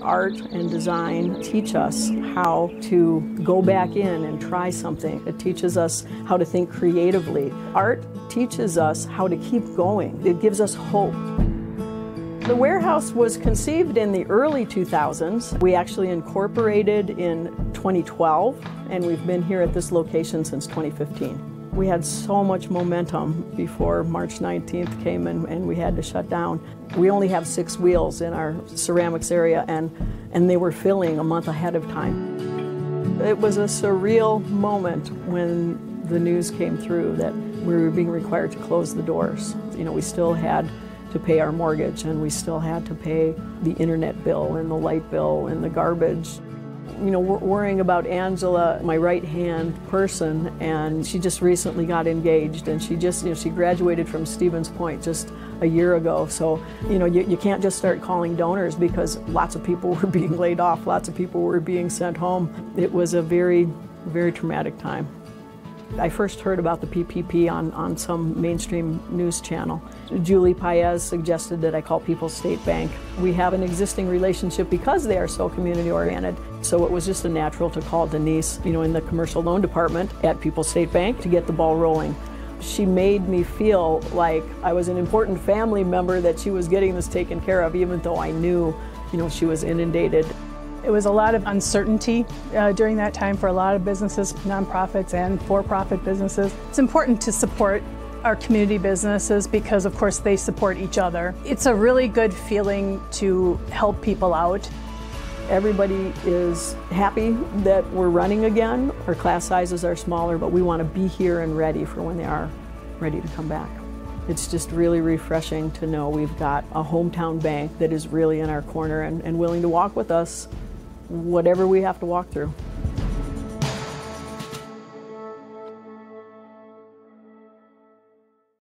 Art and design teach us how to go back in and try something. It teaches us how to think creatively. Art teaches us how to keep going. It gives us hope. The warehouse was conceived in the early 2000s. We actually incorporated in 2012, and we've been here at this location since 2015. We had so much momentum before March 19th came and, and we had to shut down. We only have six wheels in our ceramics area, and, and they were filling a month ahead of time. It was a surreal moment when the news came through that we were being required to close the doors. You know, we still had to pay our mortgage and we still had to pay the internet bill and the light bill and the garbage you know, worrying about Angela, my right hand person, and she just recently got engaged and she just, you know, she graduated from Stevens Point just a year ago. So, you know, you, you can't just start calling donors because lots of people were being laid off, lots of people were being sent home. It was a very, very traumatic time. I first heard about the PPP on, on some mainstream news channel. Julie Paez suggested that I call People's State Bank. We have an existing relationship because they are so community oriented. So it was just a natural to call Denise, you know, in the commercial loan department at People's State Bank to get the ball rolling. She made me feel like I was an important family member that she was getting this taken care of, even though I knew, you know, she was inundated. It was a lot of uncertainty uh, during that time for a lot of businesses, nonprofits and for-profit businesses. It's important to support our community businesses because of course they support each other. It's a really good feeling to help people out. Everybody is happy that we're running again. Our class sizes are smaller, but we want to be here and ready for when they are ready to come back. It's just really refreshing to know we've got a hometown bank that is really in our corner and, and willing to walk with us whatever we have to walk through.